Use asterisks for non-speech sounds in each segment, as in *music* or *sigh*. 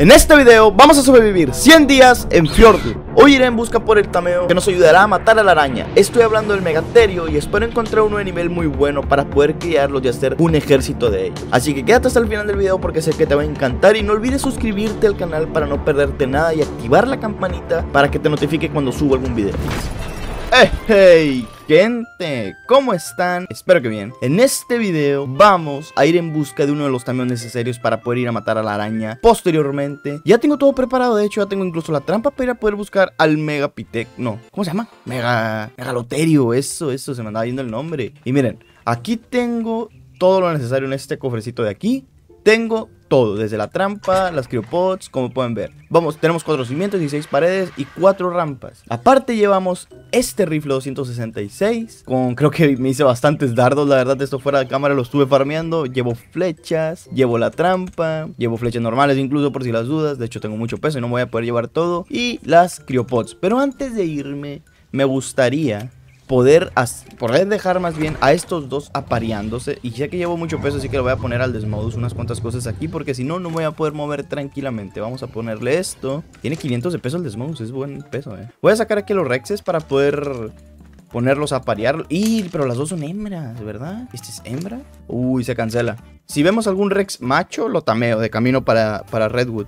En este video vamos a sobrevivir 100 días en Fjordur Hoy iré en busca por el tameo que nos ayudará a matar a la araña. Estoy hablando del Megaterio y espero encontrar uno de nivel muy bueno para poder criarlos y hacer un ejército de ellos. Así que quédate hasta el final del video porque sé que te va a encantar Y no olvides suscribirte al canal para no perderte nada y activar la campanita para que te notifique cuando subo algún video. ¡Hey, hey! Gente, ¿cómo están? Espero que bien. En este video vamos a ir en busca de uno de los tamaños necesarios para poder ir a matar a la araña posteriormente. Ya tengo todo preparado, de hecho ya tengo incluso la trampa para ir a poder buscar al Megapitec. No, ¿cómo se llama? Mega... Megaloterio, eso, eso, se me andaba yendo el nombre. Y miren, aquí tengo todo lo necesario en este cofrecito de aquí. Tengo todo, desde la trampa, las criopods, como pueden ver. Vamos, tenemos cuatro cimientos, 16 paredes y cuatro rampas. Aparte llevamos este rifle 266, con creo que me hice bastantes dardos, la verdad esto fuera de cámara lo estuve farmeando. Llevo flechas, llevo la trampa, llevo flechas normales incluso por si las dudas, de hecho tengo mucho peso y no voy a poder llevar todo. Y las criopods, pero antes de irme me gustaría poder, poder dejar más bien a estos dos apareándose. Y ya que llevo mucho peso, así que lo voy a poner al desmodus unas cuantas cosas aquí, porque si no, no voy a poder mover tranquilamente. Vamos a ponerle esto. Tiene 500 de peso el desmodus, es buen peso, eh. Voy a sacar aquí los rexes para poder ponerlos a parear. Y, pero las dos son hembras, ¿verdad? ¿Este es hembra? Uy, se cancela. Si vemos algún rex macho, lo tameo de camino para, para Redwood.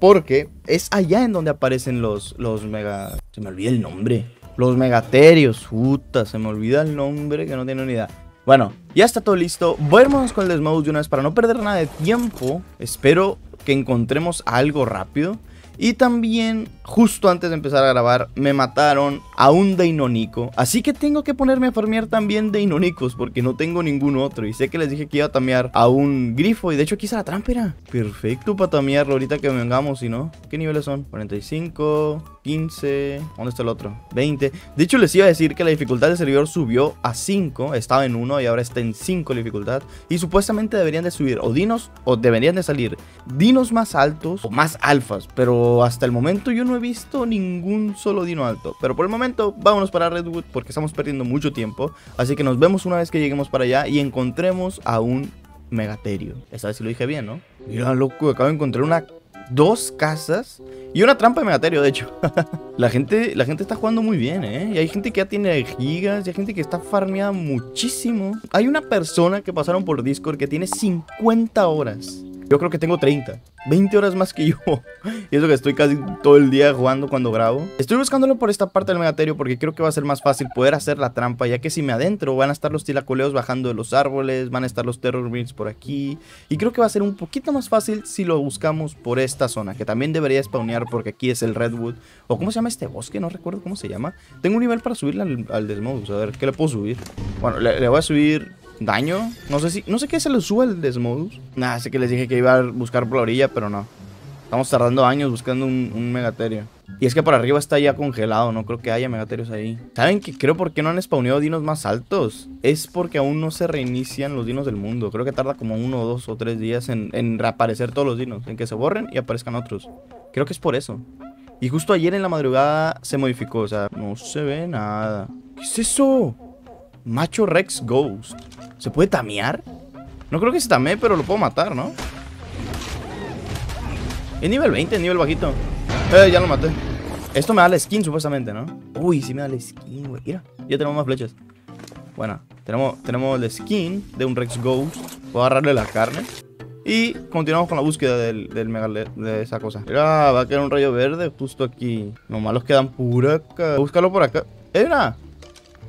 Porque es allá en donde aparecen los, los mega... Se me olvida el nombre. Los megaterios. Puta, se me olvida el nombre que no tiene ni idea. Bueno, ya está todo listo. Vámonos con el Desmodus de una vez para no perder nada de tiempo. Espero que encontremos algo rápido. Y también, justo antes de empezar a grabar, me mataron a un Deinonico. Así que tengo que ponerme a farmear también Deinonicos, porque no tengo ningún otro. Y sé que les dije que iba a tamear a un grifo. Y de hecho aquí está la trampa, Perfecto para tamearlo ahorita que vengamos, si no. ¿Qué niveles son? 45, 15... ¿Dónde está el otro? 20. De hecho les iba a decir que la dificultad del servidor subió a 5. Estaba en 1 y ahora está en 5 la dificultad. Y supuestamente deberían de subir o dinos, o deberían de salir dinos más altos o más alfas. Pero hasta el momento yo no he visto ningún solo dino alto. Pero por el momento vámonos para Redwood porque estamos perdiendo mucho tiempo. Así que nos vemos una vez que lleguemos para allá y encontremos a un Megaterio. Esta vez lo dije bien, ¿no? Mira, loco, acabo de encontrar una dos casas y una trampa de megaterio, de hecho. *laughs* la, gente, la gente está jugando muy bien, ¿eh? Y hay gente que ya tiene gigas, y hay gente que está farmeada muchísimo. Hay una persona que pasaron por Discord que tiene 50 horas. Yo creo que tengo 30. 20 horas más que yo. *laughs* y eso que estoy casi todo el día jugando cuando grabo. Estoy buscándolo por esta parte del megaterio porque creo que va a ser más fácil poder hacer la trampa. Ya que si me adentro van a estar los tilacoleos bajando de los árboles. Van a estar los terror beams por aquí. Y creo que va a ser un poquito más fácil si lo buscamos por esta zona. Que también debería spawnear porque aquí es el Redwood. O cómo se llama este bosque, no recuerdo cómo se llama. Tengo un nivel para subirle al, al Desmodus. A ver, ¿qué le puedo subir? Bueno, le voy a subir daño. No sé si. No sé qué se le sube el Desmodus. Nada, sé que les dije que iba a buscar por la orilla, pero no. Estamos tardando años buscando un, megaterio. Y es que por arriba está ya congelado, no creo que haya megaterios ahí. ¿Saben que creo por qué no han spawneado dinos más altos? Es porque aún no se reinician los dinos del mundo. Creo que tarda como uno, dos o tres días en, en reaparecer todos los dinos. En que se borren y aparezcan otros. Creo que es por eso. Y justo ayer en la madrugada se modificó, o sea, no se ve nada. ¿Qué es eso? Macho Rex Ghost. ¿Se puede tamear? No creo que se tamee, pero lo puedo matar, ¿no? Es nivel 20, es nivel bajito. Eh, ya lo maté. Esto me da la skin, supuestamente, ¿no? Uy, sí me da la skin, güey. Mira, ya tenemos más flechas. Bueno, tenemos, tenemos la skin de un Rex Ghost. Puedo agarrarle la carne. Y continuamos con la búsqueda del, del mega de esa cosa. Mira, va a quedar un rayo verde justo aquí. Los quedan pura acá. Búscalo por acá. ¡Era!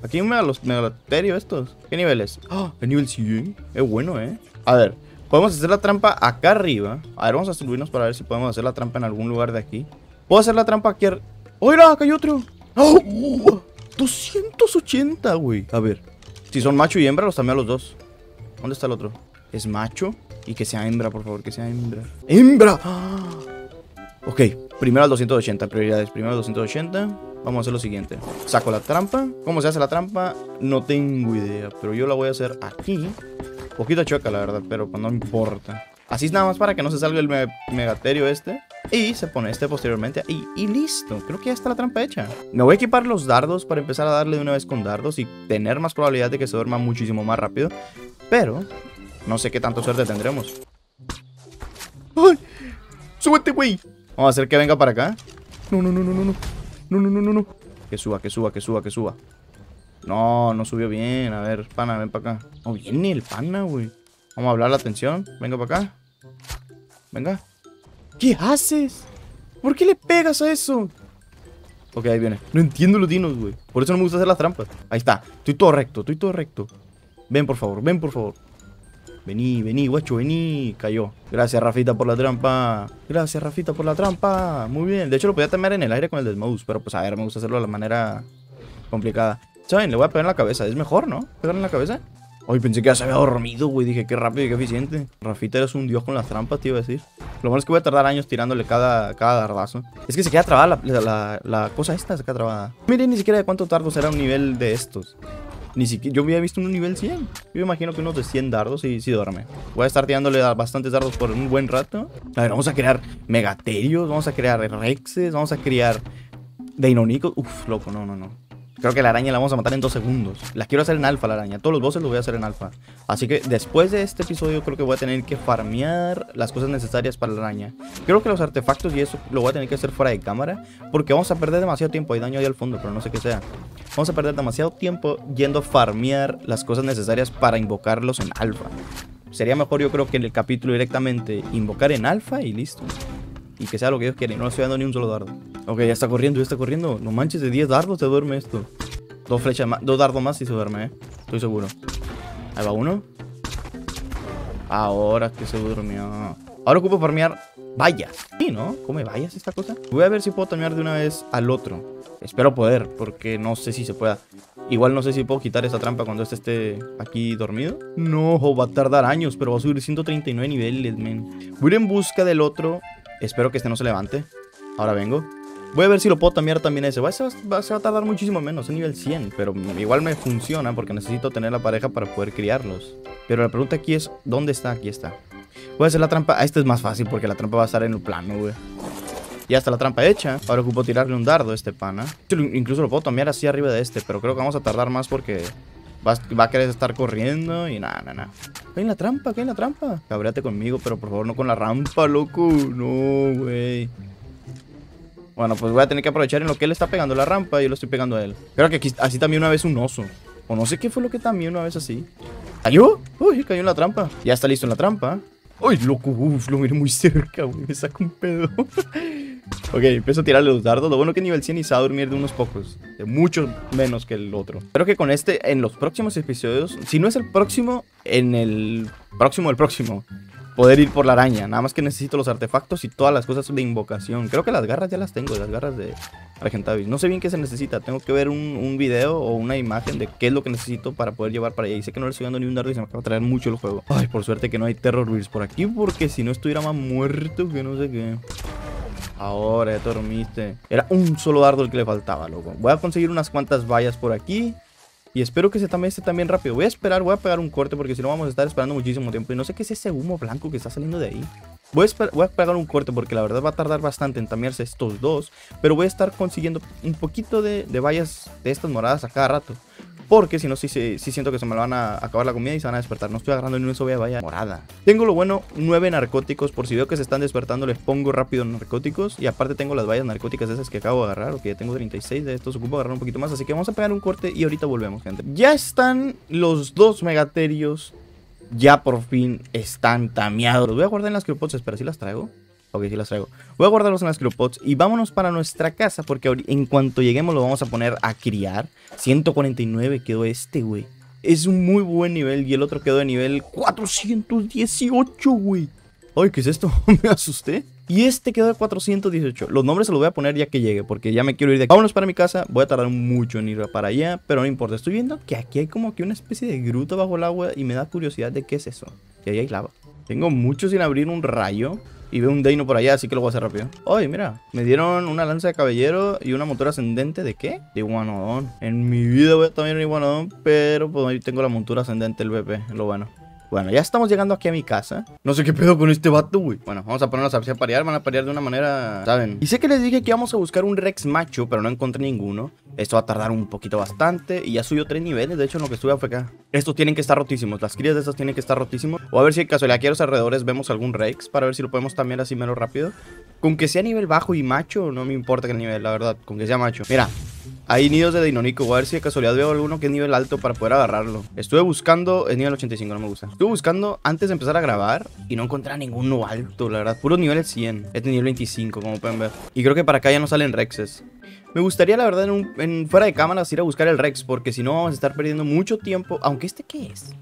Aquí hay un megaloterio estos. ¿Qué niveles? ¡Ah! El nivel 100. Es bueno, ¿eh? A ver. Podemos hacer la trampa acá arriba. A ver, vamos a subirnos para ver si podemos hacer la trampa en algún lugar de aquí. ¿Puedo hacer la trampa aquí? ¡Oiga! Acá hay otro. ¡Oh! 280, güey. A ver. Si son macho y hembra, los también a los dos. ¿Dónde está el otro? Es macho. Y que sea hembra, por favor, que sea hembra. ¡Hembra! Ok, primero al 280. Prioridades. Primero al 280. Vamos a hacer lo siguiente. Saco la trampa. ¿Cómo se hace la trampa? No tengo idea. Pero yo la voy a hacer aquí. Poquito choca, la verdad, pero pues no importa. Así es nada más para que no se salga el megaterio este. Y se pone este posteriormente. Y, y listo. Creo que ya está la trampa hecha. Me voy a equipar los dardos para empezar a darle de una vez con dardos. Y tener más probabilidad de que se duerma muchísimo más rápido. Pero no sé qué tanta suerte tendremos. ¡Ay! súbete, güey. Vamos a hacer que venga para acá. No, no, no, no, no, no. No, no, no, no, no. Que suba, que suba, que suba, que suba. No, no subió bien. A ver, pana, ven para acá. No viene el pana, güey. Vamos a hablar la atención. Venga para acá. Venga. ¿Qué haces? ¿Por qué le pegas a eso? Ok, ahí viene. No entiendo los dinos, güey. Por eso no me gusta hacer las trampas. Ahí está. Estoy todo recto, estoy todo recto. Ven, por favor, ven, por favor. Vení, vení, guacho, vení. Cayó. Gracias, Rafita, por la trampa. Gracias, Rafita, por la trampa. Muy bien. De hecho, lo podía temer en el aire con el desmouse. Pero pues a ver, me gusta hacerlo de la manera complicada. ¿Saben? Le voy a pegar en la cabeza. Es mejor, ¿no? Pegarle en la cabeza. Ay, pensé que ya se había dormido, güey. Dije, qué rápido y qué eficiente. Rafita eres un dios con las trampas, te iba a decir. Lo malo es que voy a tardar años tirándole cada, cada dardazo. Es que se queda trabada la, la, la cosa esta, se queda trabada. Miren ni siquiera de cuántos dardos era un nivel de estos. Ni siquiera, yo había visto un nivel 100. Yo imagino que unos de 100 dardos y sí duerme. Voy a estar tirándole bastantes dardos por un buen rato. A ver, vamos a crear megaterios, vamos a crear rexes, vamos a crear deinonicos. Uf, loco, no, no, no. Creo que la araña la vamos a matar en dos segundos. La quiero hacer en alfa, la araña. Todos los bosses los voy a hacer en alfa. Así que después de este episodio creo que voy a tener que farmear las cosas necesarias para la araña. Creo que los artefactos y eso lo voy a tener que hacer fuera de cámara. Porque vamos a perder demasiado tiempo. Hay daño ahí al fondo, pero no sé qué sea. Vamos a perder demasiado tiempo yendo a farmear las cosas necesarias para invocarlos en alfa. Sería mejor yo creo que en el capítulo directamente invocar en alfa y listo. Y que sea lo que Dios quiere. No estoy dando ni un solo dardo. Ok, ya está corriendo, ya está corriendo. No manches, de 10 dardos se duerme esto. Dos flechas más, dos dardos más y se duerme, eh. Estoy seguro. Ahí va uno. Ahora que se durmió. Ahora ocupo farmear vallas. Sí, ¿no? ¿Come vallas esta cosa? Voy a ver si puedo tamear de una vez al otro. Espero poder, porque no sé si se pueda. Igual no sé si puedo quitar esa trampa cuando este esté aquí dormido. No, va a tardar años, pero va a subir 139 niveles, men. Voy a ir en busca del otro Espero que este no se levante. Ahora vengo. Voy a ver si lo puedo cambiar también ese. Va, se, va, a tardar muchísimo menos, es nivel 100. Pero igual me funciona porque necesito tener la pareja para poder criarlos. Pero la pregunta aquí es, ¿dónde está? Aquí está. Voy a hacer la trampa. Ah, este es más fácil porque la trampa va a estar en el plano, güey. Ya está la trampa hecha. Ahora ocupo tirarle un dardo a este pana. Incluso lo puedo cambiar así arriba de este. Pero creo que vamos a tardar más porque va, va a querer estar corriendo y nada, nada, nada. Cae en la trampa, cae en la trampa. Cabréate conmigo, pero por favor no con la rampa, loco. No, güey. Bueno, pues voy a tener que aprovechar en lo que él está pegando la rampa y yo lo estoy pegando a él. Creo que aquí, así también una vez un oso. O no sé qué fue lo que también una vez así. ¿Cayó? Uy, cayó en la trampa. Ya está listo en la trampa. Uy, loco, uf, lo miré muy *laughs* cerca, güey. Me saca un pedo. *laughs* ok, empiezo a tirarle los dardos. Lo bueno que nivel 100 y se va a dormir de unos pocos. De mucho menos que el otro. Espero que con este, en los próximos episodios, si no es el próximo, en el próximo del próximo, poder ir por la araña. Nada más que necesito los artefactos y todas las cosas de invocación. Creo que las garras ya las tengo, las garras de Argentavis. No sé bien qué se necesita. Tengo que ver un, video o una imagen de qué es lo que necesito para poder llevar para allá. Y sé que no le estoy dando ni un dardo y se me acaba de traer mucho el juego. Ay, por suerte que no hay Terror Wheels por aquí porque si no estuviera más muerto que no sé qué. Ahora ya dormiste. Era un solo dardo el que le faltaba, loco. Voy a conseguir unas cuantas vallas por aquí. Y espero que se también esté también rápido. Voy a esperar, voy a pegar un corte porque si no vamos a estar esperando muchísimo tiempo. Y no sé qué es ese humo blanco que está saliendo de ahí. Voy a, a pegar un corte porque la verdad va a tardar bastante en tamearse estos dos. Pero voy a estar consiguiendo un poquito de, de vallas de estas moradas a cada rato. Porque si no, sí, sí, siento que se me van a acabar la comida y se van a despertar. No estoy agarrando ni una sola valla morada. Tengo lo bueno, nueve narcóticos. Por si veo que se están despertando, les pongo rápido narcóticos. Y aparte tengo las vallas narcóticas esas que acabo de agarrar. Ok, ya tengo 36 de estos. Ocupo agarrar un poquito más. Así que vamos a pegar un corte y ahorita volvemos, gente. Ya están los dos megaterios. Ya por fin están tameados. Los voy a guardar en las cryopods. Espera, si las traigo. Ok, sí las traigo. Voy a guardarlos en las cryopods y vámonos para nuestra casa porque en cuanto lleguemos lo vamos a poner a criar. 149 quedó este, güey. Es un muy buen nivel y el otro quedó de nivel 418, güey. Ay, ¿qué es esto? *laughs* me asusté. Y este quedó de 418. Los nombres se los voy a poner ya que llegue, porque ya me quiero ir de aquí. Vámonos para mi casa. Voy a tardar mucho en ir para allá, pero no importa. Estoy viendo que aquí hay como que una especie de gruta bajo el agua y me da curiosidad de qué es eso. Y ahí hay lava. Tengo mucho sin abrir un rayo. Y veo un Deino por allá, así que lo voy a hacer rápido. Oye, mira, me dieron una lanza de caballero y una montura ascendente. ¿De qué? De iguanodón. En mi vida voy a tomar un iguanodón, pero pues ahí tengo la montura ascendente, el BP, lo bueno. Bueno, ya estamos llegando aquí a mi casa. No sé qué pedo con este vato, güey. Bueno, vamos a ponernos a parear. Van a parear de una manera, ¿saben? Y sé que les dije que íbamos a buscar un Rex macho, pero no encontré ninguno. Esto va a tardar un poquito bastante. Y ya subió tres niveles. De hecho, en lo que estuve fue acá. Estos tienen que estar rotísimos. Las crías de estos tienen que estar rotísimos. O a ver si casualidad aquí a los alrededores vemos algún Rex. Para ver si lo podemos también así menos rápido. Con que sea nivel bajo y macho, no me importa que el nivel, la verdad. Con que sea macho. Mira, hay nidos de Dinonico. Voy a ver si de casualidad veo alguno que es nivel alto para poder agarrarlo. Estuve buscando. Es nivel 85, no me gusta. Estuve buscando antes de empezar a grabar y no encontré ninguno alto, la verdad. Puros niveles 100. Este nivel 25, como pueden ver. Y creo que para acá ya no salen Rexes. Me gustaría, la verdad, en, fuera de cámaras ir a buscar el Rex, porque si no vamos a estar perdiendo mucho tiempo. Aunque este, ¿qué es?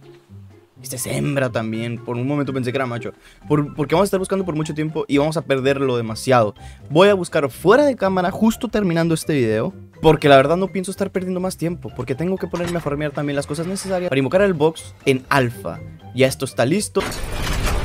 Este es hembra también. Por un momento pensé que era macho. porque vamos a estar buscando por mucho tiempo y vamos a perderlo demasiado. Voy a buscar fuera de cámara justo terminando este video. Porque la verdad no pienso estar perdiendo más tiempo. Porque tengo que ponerme a farmear también las cosas necesarias para invocar el box en alfa. Ya esto está listo.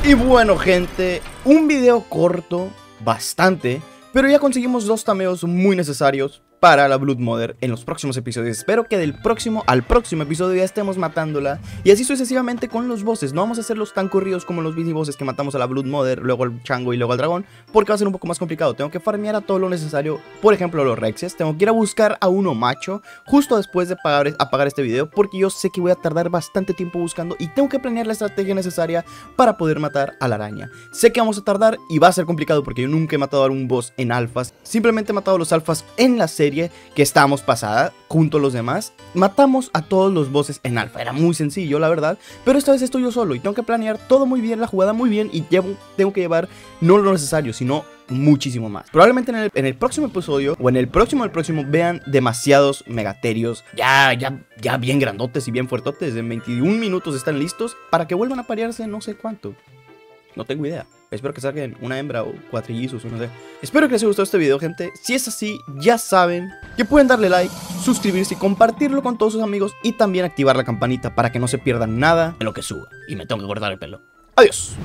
Y bueno gente, un video corto, bastante. Pero ya conseguimos dos tameos muy necesarios para la Blood Mother en los próximos episodios. Espero que del próximo al próximo episodio ya estemos matándola. Y así sucesivamente con los bosses. No vamos a hacerlos tan corridos como los bosses que matamos a la Blood Mother, luego al chango y luego al dragón. Porque va a ser un poco más complicado. Tengo que farmear a todo lo necesario. Por ejemplo, los Rexes. Tengo que ir a buscar a uno macho justo después de apagar este video. Porque yo sé que voy a tardar bastante tiempo buscando. Y tengo que planear la estrategia necesaria para poder matar a la araña. Sé que vamos a tardar y va a ser complicado porque yo nunca he matado a un boss en alfas. Simplemente he matado a los alfas en la serie que estábamos pasada junto a los demás. Matamos a todos los bosses en alfa. Era muy sencillo, la verdad. Pero esta vez estoy yo solo y tengo que planear todo muy bien, la jugada muy bien. Y tengo que llevar no lo necesario, sino muchísimo más. Probablemente en el, próximo episodio o en el próximo del próximo vean demasiados megaterios ya, ya, ya bien grandotes y bien fuertotes. En 21 minutos están listos para que vuelvan a parearse no sé cuánto. No tengo idea. Espero que salgan una hembra o cuatrillizos o no sé. Espero que les haya gustado este video, gente. Si es así, ya saben que pueden darle like, suscribirse y compartirlo con todos sus amigos. Y también activar la campanita para que no se pierdan nada en lo que suba. Y me tengo que cortar el pelo. Adiós.